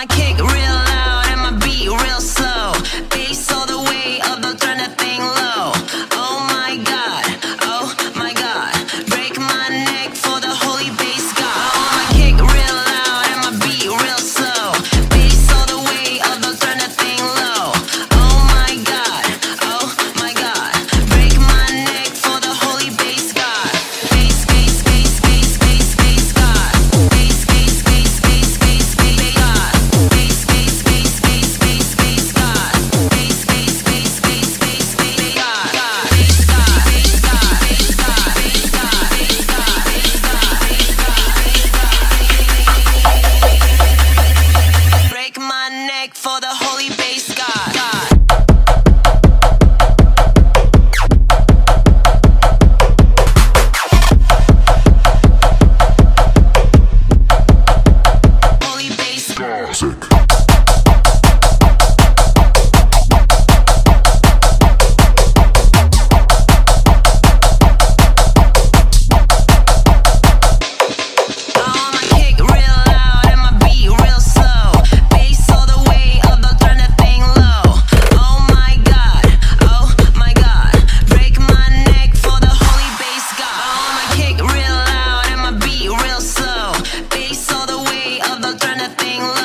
my kick. Thing.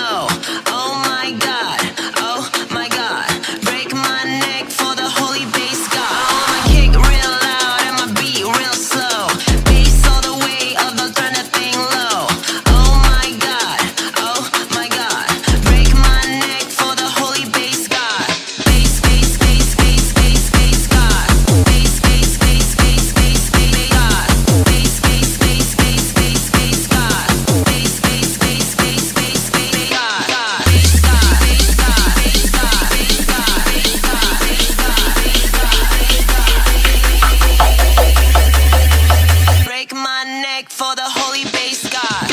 neck for the holy base god.